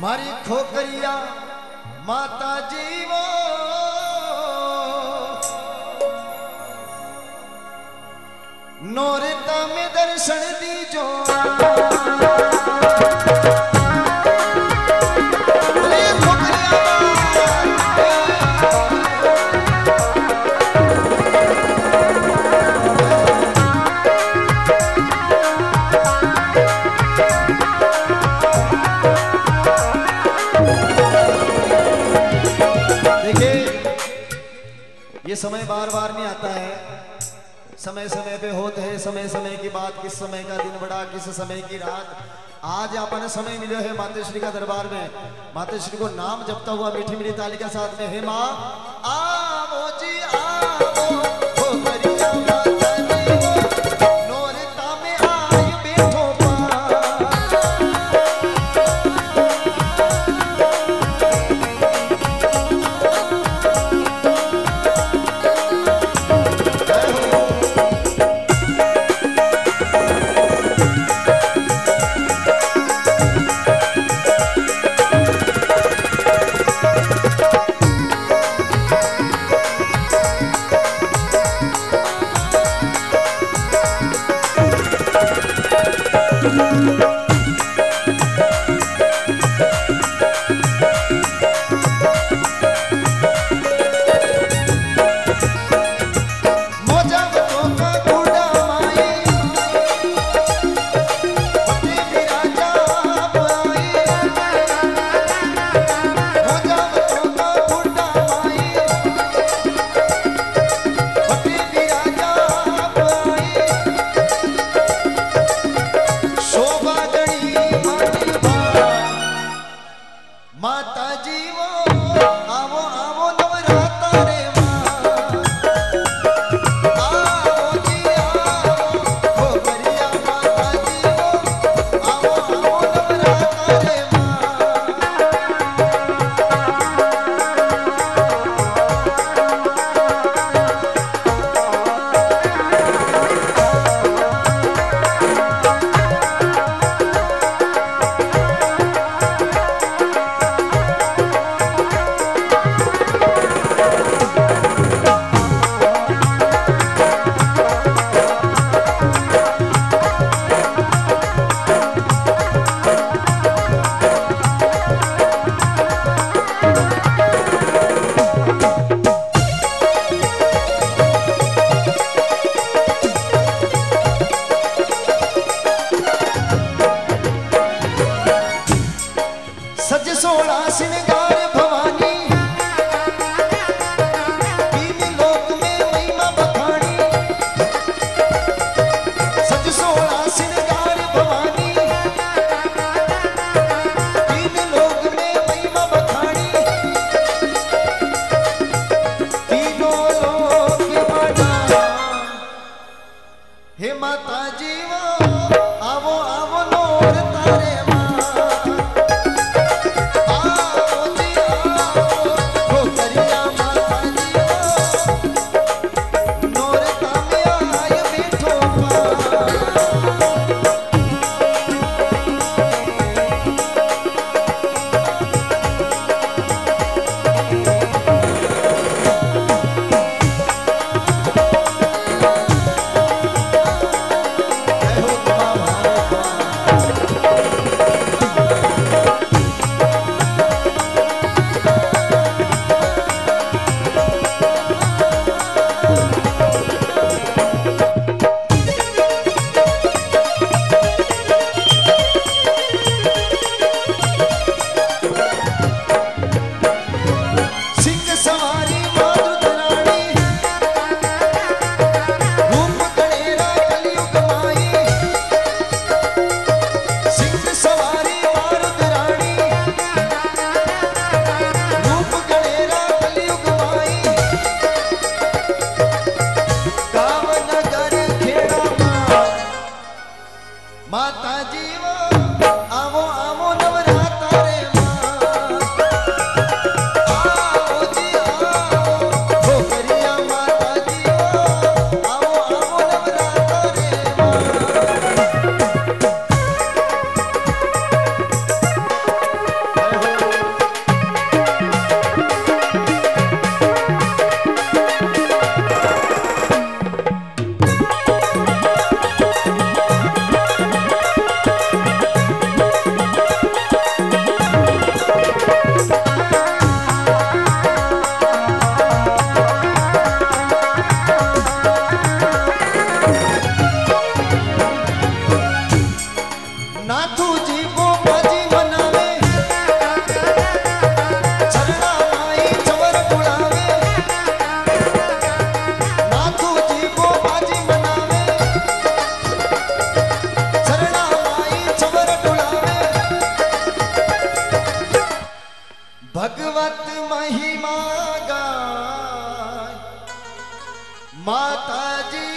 મારી ખોકરિયા માતા જીવો નોરે તમે દર્શન દીજો ये समय बार बार नहीं आता है। समय समय पे होते हैं समय समय की बात, किस समय का दिन बड़ा, किस समय की रात। आज आपने समय मिले है मातेश्वरी का दरबार में। मातेश्वरी को नाम जपता हुआ मीठी मीठी ताली साथ में, हे माँ माता जी માતાજી महिमा गाय माता जी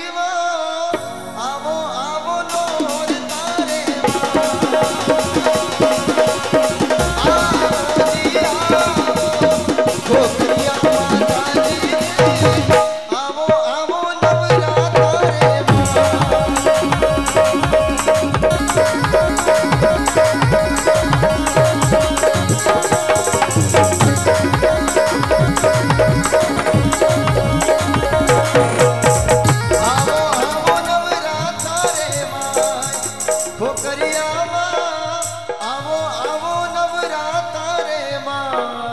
아.